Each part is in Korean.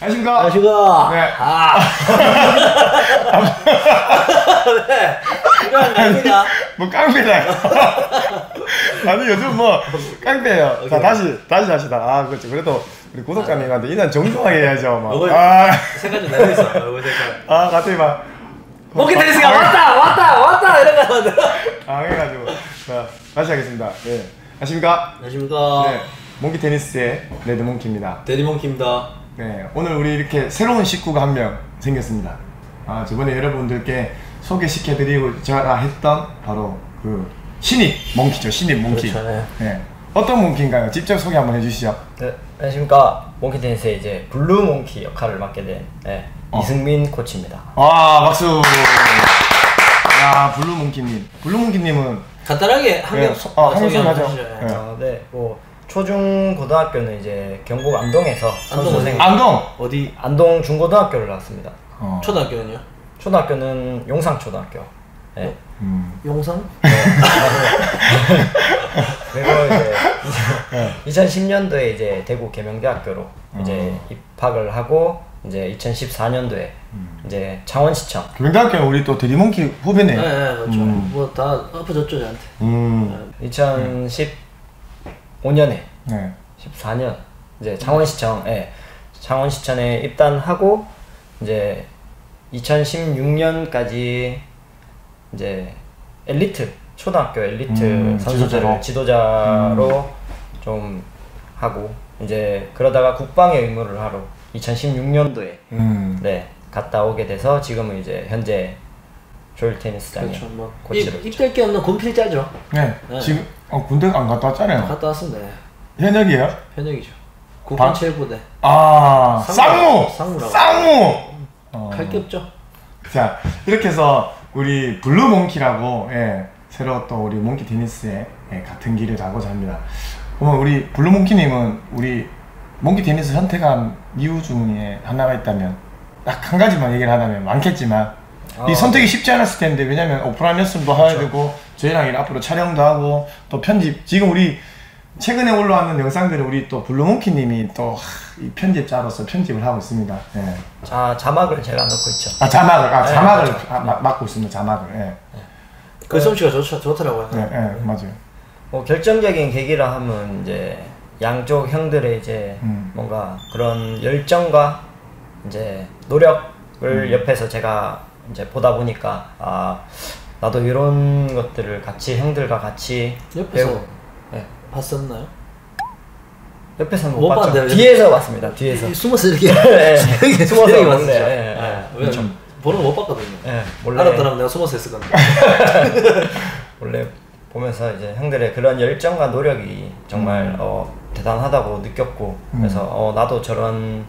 안녕하십니까? 안녕하십니까. 네. 아. 네. 이건 아닙니다. 뭐 깡패다. 아니 요즘 뭐 깡패예요. 자 오케이. 다시 다시 합시다. 아 그렇죠. 그래도 우리 구독자님한테 인사 정중하게 해야죠. 막. 얼굴 아, 색깔 좀 내고 있어. 아 갑자기 막. 모기 테니스가 왔다, 왔다, 왔다 이런 거 하거든. 아 해가지고 자 다시 하겠습니다. 네. 안녕하십니까? 안녕하십니까. 네. 몽키 테니스의 레드몽키입니다. 대디몽키입니다. 네, 오늘 우리 이렇게 새로운 식구가 한 명 생겼습니다. 아, 저번에 여러분들께 소개시켜드리고 제가 했던 바로 그 신입 몽키죠, 신입 몽키. 그렇죠, 네. 네. 어떤 몽키인가요? 직접 소개 한번 해주시죠. 네, 안녕하십니까 몽키 테니스의 이제 블루 몽키 역할을 맡게 된 네, 어. 이승민 코치입니다. 와, 박수. 야, 블루 몽키님. 블루 몽키님은 간단하게 한 네, 명 소- 아, 소개 한 한번 명씩 해주시죠. 하죠. 네. 어, 네, 뭐 초중 고등학교는 이제 경북 안동에서 안동 선수생 안동. 어디 안동 중고등학교를 나왔습니다. 어. 초등학교는요? 초등학교는 용상초등학교. 네. 음. 용상? 그리고 이제 2010년도에 이제 대구 계명대학교로 이제 입학을 하고 이제 2014년도에 이제 창원시청 교명대학교는 우리 또 대리몽키 후배네. 네, 네, 그렇죠. 음. 뭐다 엎어졌죠, 저한테. 음. 2015년에 네. 14년 이제 창원시청에 창원시청에 입단하고 이제 2016년까지 이제 엘리트 초등학교 엘리트 음, 선수들을 지도자로. 지도자로 좀 하고 이제 그러다가 국방의 의무를 하러 2016년도에 음. 네 갔다 오게 돼서 지금은 이제 현재 조일 테니스장에 그렇죠. 뭐 코치로 입, 입댈 게 없는 군필자죠. 네. 네. 지금 어, 군대 안 갔다 왔잖아요. 갔다 왔습니다. 네. 현역이에요? 현역이죠. 방- 국방체육부대. 아, 상무. 상무! 상무! 어. 할게 없죠. 자, 이렇게 해서 우리 블루 몽키라고, 예, 새로 또 우리 몽키 테니스에 예, 같은 길을 가고자 합니다. 그러면 우리 블루 몽키님은 우리 몽키 테니스 선택한 이유 중에 하나가 있다면, 딱 한 가지만 얘기를 하자면 많겠지만, 이 아, 선택이 쉽지 않았을 텐데, 왜냐면 오프라인 레슨도 해야 되고, 저희랑 앞으로 촬영도 하고, 또 편집, 지금 우리 최근에 올라왔는 영상들을 우리 또 블루몽키님이 또 이 편집자로서 편집을 하고 있습니다. 예. 자 자막을 제가 넣고 있죠. 아 자막을 아 네, 자막을 그렇죠. 아, 마- 맡고 있습니다. 자막을. 예. 그 솜씨가 좋, 좋더라고요. 네, 예, 맞아요. 뭐 결정적인 계기라 하면 이제 양쪽 형들의 이제 음. 뭔가 그런 열정과 이제 노력을 음. 옆에서 제가 이제 보다 보니까 아 나도 이런 것들을 같이 형들과 같이 옆에서 배우고 네. 봤었나요? 옆에서는 못못 봤죠. 봤는데 뒤에서 봤습니다. 뒤에서 이- 숨어서 이렇게 네. 이렇게 숨어서 이렇게. 봤었죠. 예, 예. 예. 왜냐면 보는 거 못 봤거든요. 예, 몰래 알았더라면 내가 숨어서 했을 건데. 원래 보면서 이제 형들의 그런 열정과 노력이 정말 음. 어, 대단하다고 느꼈고 그래서 어, 나도 저런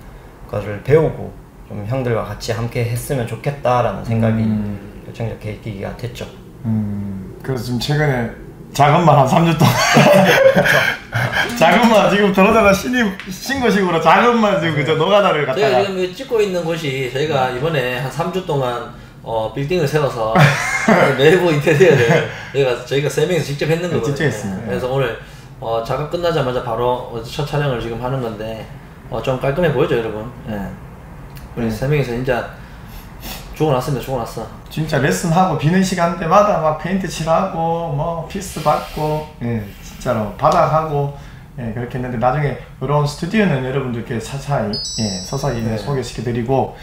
것을 배우고 좀 형들과 같이 함께 했으면 좋겠다라는 생각이 음. 결정적 계기가 됐죠. 음, 그래서 지금 최근에 자금만 한 3주 동안 자금만 지금 들어다가 신입 신고식으로 자금만 지금 그저 노가다를 저희가 갖다가 지금 이 찍고 있는 곳이 저희가 이번에 한 3주 동안 어, 빌딩을 세워서 내부 인테리어를 저희가 저희가 세 명이서 직접 했는 네, 거거든요. 직접 했습니다. 그래서 오늘 어, 작업 끝나자마자 바로 첫 촬영을 지금 하는 건데 어, 좀 깔끔해 보이죠, 여러분? 예. 우리 세 명이서 진짜 죽어놨습니다, 죽어놨어. 진짜 레슨하고 비는 시간대마다 막 페인트 칠하고 뭐 피스 박고 예 진짜로 바닥하고 예 그렇게 했는데 나중에 이런 스튜디오는 여러분들께 차차이 예 서서히 네. 소개시켜드리고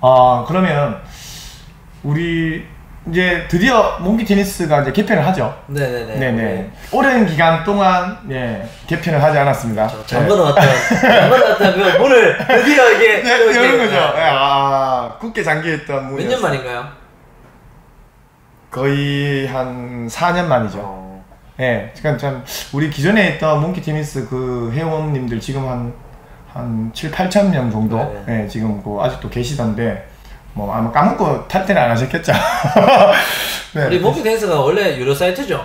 어 그러면 우리 이제 드디어 몽키 테니스가 이제 개편을 하죠. 네네 네. 네 네. 오랜 기간 동안 예 개편을 하지 않았습니다. 저 잠궈놓았던, 잠궈놓았던 그 문을 드디어 이게. 네, 이런 거죠. 예, 아 굳게 잠겨있던 문이 몇년 만인가요? 거의 한 4년 만이죠. 어. 예, 그러니까 참 우리 기존에 있던 몽키 테니스 그 회원님들 지금 한, 한 7, 8천 명 정도 네, 예, 지금 그 아직도 계시던데 뭐 아마 까먹고 탈 때는 안 하셨겠죠. 네. 우리 몽키 댄스가 원래 유료 사이트죠.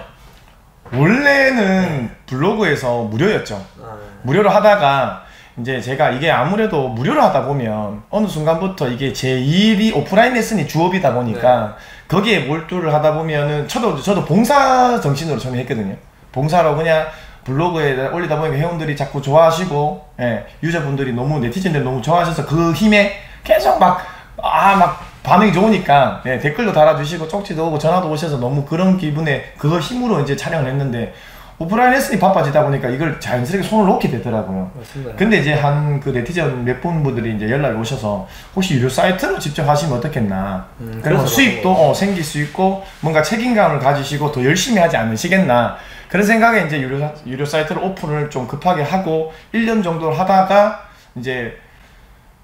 원래는 블로그에서 무료였죠. 아, 무료로 하다가 이제 제가 이게 아무래도 무료로 하다 보면 어느 순간부터 이게 제 일이 오프라인 레슨이 주업이다 보니까 거기에 몰두를 하다 보면은 저도 저도 봉사 정신으로 처음에 했거든요. 봉사로 그냥 블로그에 올리다 보니까 회원들이 자꾸 좋아하시고 예, 유저분들이 너무 네티즌들 너무 좋아하셔서 그 힘에 계속 막 아 막 반응이 좋으니까 예, 댓글도 달아주시고 쪽지도 오고 전화도 오셔서 너무 그런 기분에 그거 힘으로 이제 촬영을 했는데 오프라인 레슨이 바빠지다 보니까 이걸 자연스럽게 손을 놓게 되더라고요. 맞습니다. 근데 이제 한 그 네티즌 몇 분들이 이제 연락이 오셔서 혹시 유료 사이트로 직접 하시면 어떻겠나. 음, 그래서 수익도 그런 어, 생길 수 있고 뭔가 책임감을 가지시고 더 열심히 하지 않으시겠나. 그런 생각에 이제 유료, 사- 유료 사이트를 오픈을 좀 급하게 하고 1년 정도 하다가 이제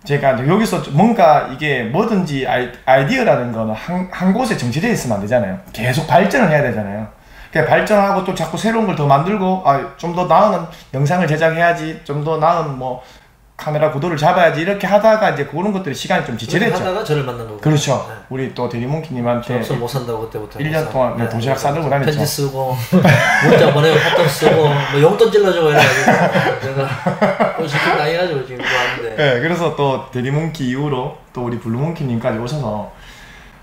제가 여기서 좀 뭔가 이게 뭐든지 아이, 아이 디어라는 거는 한, 한 곳에 정지되어 있으면 안 되잖아요. 계속 발전을 해야 되잖아요. 그냥 발전하고 또 자꾸 새로운 걸 더 만들고 아, 좀 더 나은 영상을 제작해야지 좀 더 나은 뭐 카메라 구도를 잡아야지 이렇게 하다가 이제 그런 것들이 시간이 좀 지체됐죠. 하다가 저를 만난 거고. 그렇죠. 네. 우리 또 대리몽키님한테 없으면 못 산다고 그때부터. 1년 못 사. 동안 네, 도시락 싸들고 다녔죠. 편지 쓰고 문자 보내고 카톡 쓰고 뭐 용돈 찔러주고 이래가지고 내가 또 시킨 나이 가지고 지금 그거 하는데. 네, 그래서 또 대리몽키 이후로 또 우리 블루몽키님까지 오셔서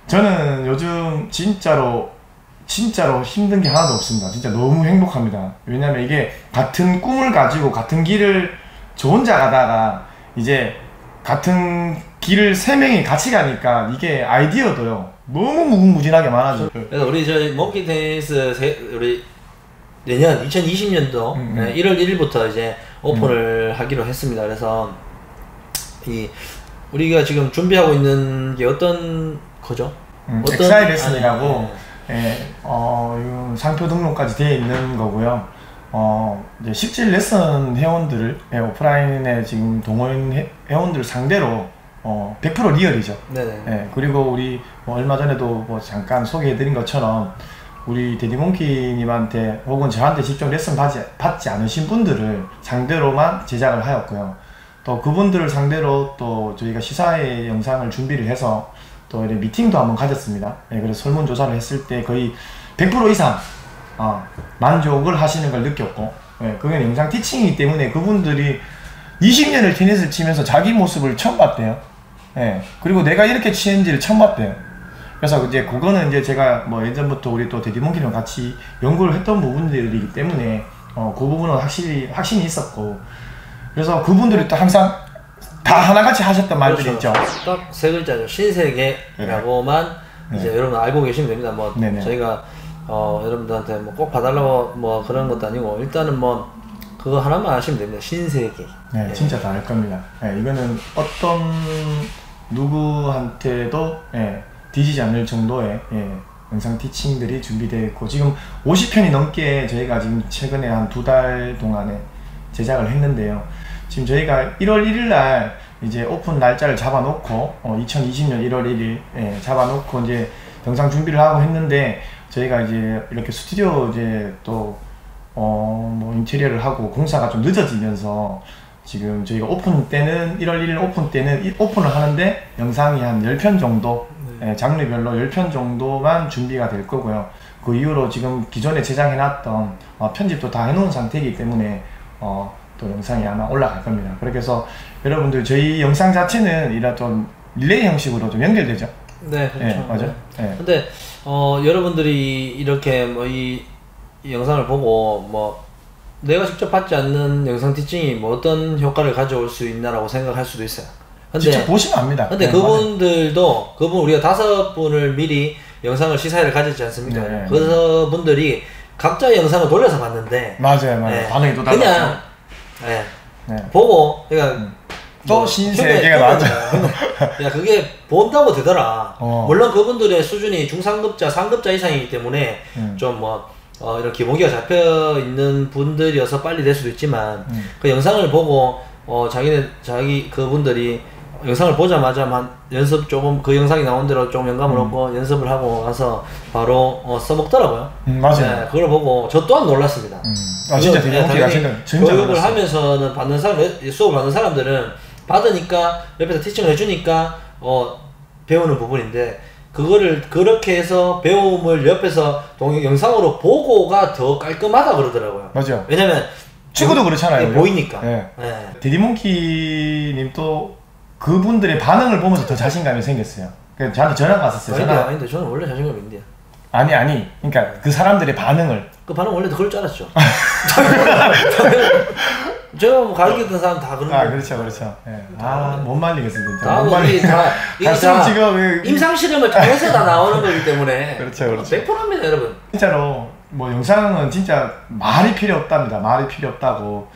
저는 요즘 진짜로 진짜로 힘든 게 하나도 없습니다. 진짜 너무 행복합니다. 왜냐면 이게 같은 꿈을 가지고 같은 길을 저 혼자 가다가 이제 같은 길을 세 명이 같이 가니까 이게 아이디어도요 너무 무궁무진하게 많아지고 그래서 우리 저희 몽키 테니스 세, 우리 내년 2020년도 네, 음, 음. 1월 1일부터 이제 오픈을 하기로 했습니다. 그래서 이 우리가 지금 준비하고 있는 게 어떤 거죠? 음, 엑사이 레슨이라고. 예, 어, 상표 등록까지 되어 있는 거고요. 어, 이제 실질 레슨 회원들을, 예, 오프라인에 지금 동호인 회, 회원들 상대로, 어, 100% real이죠. 네네. 예, 그리고 우리 뭐 얼마 전에도 뭐 잠깐 소개해드린 것처럼 우리 데디몽키님한테 혹은 저한테 직접 레슨 받지, 받지 않으신 분들을 상대로만 제작을 하였고요. 또 그분들을 상대로 또 저희가 시사회 영상을 준비를 해서 또 미팅도 한번 가졌습니다. 예, 그래서 설문조사를 했을 때 거의 100% 이상 어, 만족을 하시는 걸 느꼈고, 예, 그게 영상 티칭이기 때문에 그분들이 20년을 테니스를 치면서 자기 모습을 처음 봤대요. 예, 그리고 내가 이렇게 치는지를 처음 봤대요. 그래서 이제 그거는 이제 제가 뭐 예전부터 우리 또 데디몽키랑 같이 연구를 했던 부분들이기 때문에 어, 그 부분은 확실히 확신이 있었고 그래서 그분들이 또 항상 다 하나같이 하셨던 말들이 있죠. 딱 세 글자죠. 신세계라고만 이제 여러분 알고 계시면 됩니다. 뭐 네네. 저희가 어, 여러분들한테 뭐 꼭 봐달라고 뭐 그런 것도 아니고 일단은 뭐 그거 하나만 아시면 됩니다. 신세계. 네, 진짜 다알 겁니다. 예, 이거는 어떤 누구한테도 예, 뒤지지 않을 정도의 예, 영상 티칭들이 준비되어 있고 지금 50편이 넘게 저희가 지금 최근에 한 두 달 동안에 제작을 했는데요. 지금 저희가 1월 1일 날 이제 오픈 날짜를 잡아놓고 어, 2020년 1월 1일 예, 잡아놓고 이제 영상 준비를 하고 했는데 저희가 이제 이렇게 스튜디오 이제 또 어, 뭐 인테리어를 하고 공사가 좀 늦어지면서 지금 저희가 오픈 때는 1월 1일 오픈 때는 이- 오픈을 하는데 영상이 한 10편 정도 예, 장르별로 10편 정도만 준비가 될 거고요. 그 이후로 지금 기존에 제작해놨던 어, 편집도 다 해놓은 상태이기 때문에 어, 또 영상이 아마 올라갈 겁니다. 그렇게 해서 여러분들 저희 영상 자체는 이런 좀 릴레이 형식으로 좀 연결되죠. 네, 그렇죠. 예, 맞아요. 예. 근데 어, 여러분들이 이렇게 뭐이 영상을 보고 뭐 내가 직접 받지 않는 영상 티칭이 뭐 어떤 효과를 가져올 수 있나라고 생각할 수도 있어요. 근데 직접 보시면 압니다. 근데 네, 그분들도 그분 우리가 다섯 분을 미리 영상을 시사회를 가졌지 않습니까? 네. 그분들이 각자 영상을 돌려서 봤는데 맞아요, 맞아요. 네. 반응이 또 그냥 달랐죠. 예, 네. 보고 그러니까 또뭐 신세계가. 형님, 야 그게 본다고 되더라. 어. 물론 그분들의 수준이 중상급자, 상급자 이상이기 때문에 음. 좀뭐 어, 이런 기본기가 잡혀 있는 분들이어서 빨리 될 수도 있지만 음. 그 영상을 보고 어, 자기네 자기 그분들이 영상을 보자마자 만 연습 조금 그 영상이 나온 대로 좀 영감을 얻고 연습을 하고 가서 바로 어, 써먹더라고요. 음, 맞아요. 네, 그걸 보고 저 또한 놀랐습니다. 음. 아 진짜 되게 네, 진짜 진짜 교육을 놀랐어요. 하면서는 받는 사람 수업을 받는 사람들은 받으니까 옆에서 티칭을 해주니까 어 배우는 부분인데 그거를 그렇게 해서 배움을 옆에서 동 영상으로 보고가 더 깔끔하다 그러더라고요. 맞아요. 왜냐면 축구도 그렇잖아요. 예, 보이니까. 예. 예. 데디몽키님 또 그분들의 반응을 보면서 더 자신감이 생겼어요. 그래서 저한테 전화가 왔었어요. 아닌데 전화. 아닌데 저는 원래 자신감이 있는데 아니 아니. 그러니까 그 사람들의 반응을 그 반응 원래도 그럴 줄 알았죠. 제가 뭐 가르쳐 던 사람 다 그런 아 거. 그렇죠 그렇죠. 예. 아못 말리겠어 진짜. 다못 우리 다 갈수록 다 지금 이- 임상 실험을 통해서 다 나오는 거기 때문에 그렇죠, 그렇죠. 100%입니다 여러분. 진짜로 뭐 영상은 진짜 말이 필요 없답니다. 말이 필요 없다고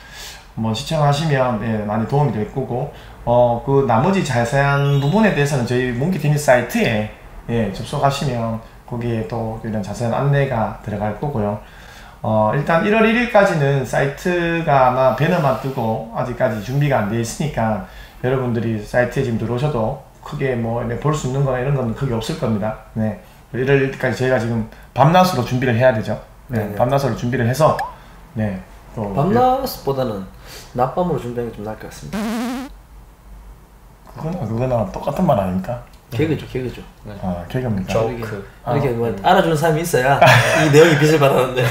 뭐 시청하시면 예, 많이 도움이 될 거고 어 그 나머지 자세한 부분에 대해서는 저희 몽키 테니스 사이트에 예, 접속하시면 거기에 또 이런 자세한 안내가 들어갈 거고요. 어 일단 1월 1일까지는 사이트가 아마 배너만 뜨고 아직까지 준비가 안 돼 있으니까 여러분들이 사이트에 지금 들어오셔도 크게 뭐 볼 수 있는 거나 이런 건 크게 없을 겁니다. 네. 1월 1일까지 저희가 지금 밤낮으로 준비를 해야 되죠. 네, 네네. 밤낮으로 준비를 해서 네. 또 밤낮보다는 낮밤으로 준비하는 게 좀 나을 것 같습니다. 그거나 그거나 똑같은 말 아닙니까? 개그죠, 개그죠. 네. 아, 개그입니까? 저- 이렇게, 그- 이렇게 아, 뭐 알아주는 사람이 있어야 이 내용이 빛을 발하는데.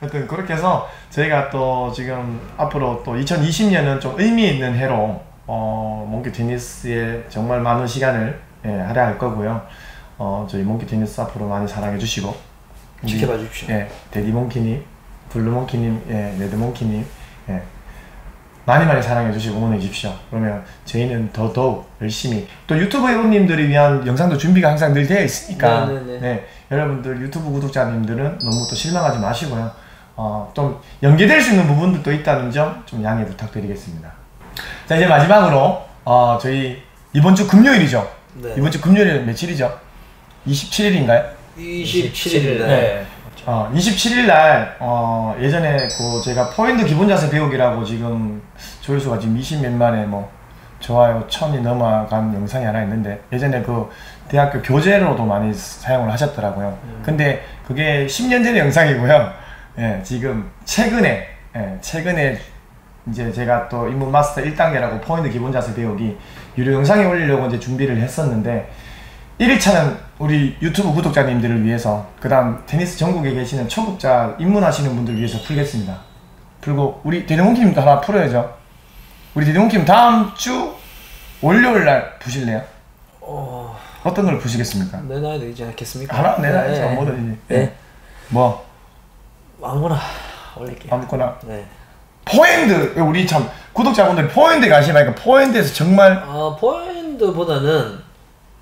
하여튼 그렇게 해서 저희가 또 지금 앞으로 또 2020년은 좀 의미 있는 해로 어, 몽키 테니스에 정말 많은 시간을 예, 할애할 거고요. 어, 저희 몽키 테니스 앞으로 많이 사랑해 주시고 지켜봐 주십시오. 예, 데디 몽키님, 블루 몽키님, 예, 레드 몽키님, 예, 많이 많이 사랑해 주시고 응원해 주십시오. 그러면 저희는 더더욱 열심히 또 유튜브 회원님들을 위한 영상도 준비가 항상 늘 되어 있으니까 네, 네, 네. 네, 여러분들 유튜브 구독자님들은 너무 또 실망하지 마시고요. 어, 좀 연계될 수 있는 부분들도 있다는 점 좀 양해 부탁드리겠습니다. 자 이제 마지막으로 어, 저희 이번 주 금요일이죠. 네. 이번 주 금요일 며칠이죠? 27일인가요? 27일인데. 네. 어, 27일 날, 어, 예전에 그 제가 포인트 기본 자세 배우기라고 지금 조회수가 지금 20몇 만에 뭐 좋아요 천이 넘어간 영상이 하나 있는데 예전에 그 대학교 교재로도 많이 사용을 하셨더라고요. 근데 그게 10년 전의 영상이고요. 예, 지금 최근에, 예, 최근에 이제 제가 또 입문 마스터 1단계라고 포인트 기본 자세 배우기 유료 영상에 올리려고 이제 준비를 했었는데 1일차는 우리 유튜브 구독자님들을 위해서 그 다음 테니스 전국에 계시는 초급자 입문하시는 분들 위해서 풀겠습니다 풀고 우리 대동훈님도 하나 풀어야죠 우리 대동훈님 다음 주 월요일 날 푸실래요? 어, 어떤 걸 푸시겠습니까? 내 나이 되지 않겠습니까? 하나 내놔야죠 네. 뭐든지 네. 뭐 아무거나 올릴게요. 아무거나 네. 포핸드 우리 참 구독자분들 포핸드 가시니까 포핸드에서 정말 어, 포인트보다는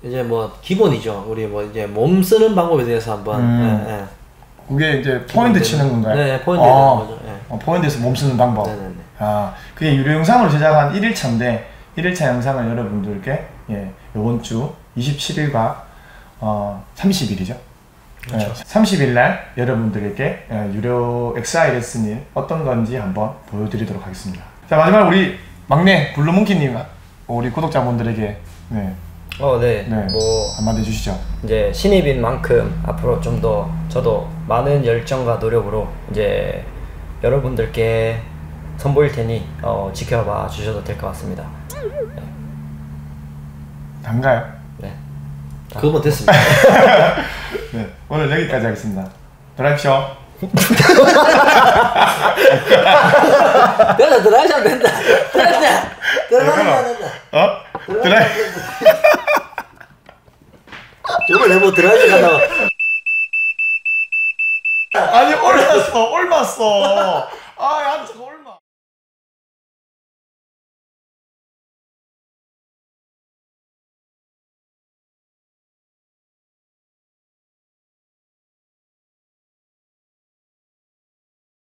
이제 뭐 기본이죠. 우리 뭐 이제 몸 쓰는 방법에 대해서 한번. 음. 예, 예. 그게 이제 기본적인- 치는 건가요? 네, 포핸드 어, 되는 거죠. 예. 어, 포핸드에서 몸 쓰는 방법 네네네. 아, 그게 유료 영상으로 제작한 1일차인데 1일차 영상을 여러분들께 예, 이번 주 27일과 어, 30일이죠. 그렇죠. 30일 날 여러분들에게 예, 유료 XI 레슨이 어떤 건지 한번 보여드리도록 하겠습니다. 자 마지막 우리 막내 블루몽키님 우리 구독자분들에게 네, 어, 네. 네, 뭐 한마디 해주시죠. 이제 신입인 만큼 앞으로 좀 더 저도 많은 열정과 노력으로 이제 여러분들께 선보일 테니 어, 지켜봐 주셔도 될 것 같습니다. 단가요? 네. 그거면 됐습니다. 네, 오늘 여기까지 하겠습니다. 들어가십시오. 내가 들어가지 안 된다. 안 된다. 어? 들어. 정말 내뭐 들어가지 간다고. 아니 올랐어 올랐어